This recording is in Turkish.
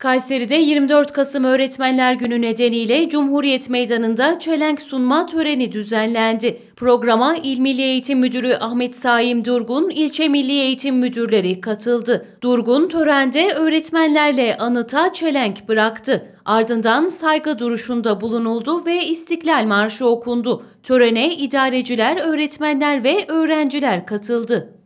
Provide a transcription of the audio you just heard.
Kayseri'de 24 Kasım Öğretmenler Günü nedeniyle Cumhuriyet Meydanı'nda çelenk sunma töreni düzenlendi. Programa İl Milli Eğitim Müdürü Ahmet Saim Durgun, ilçe Milli Eğitim Müdürleri katıldı. Durgun törende öğretmenlerle anıta çelenk bıraktı. Ardından saygı duruşunda bulunuldu ve İstiklal Marşı okundu. Törene idareciler, öğretmenler ve öğrenciler katıldı.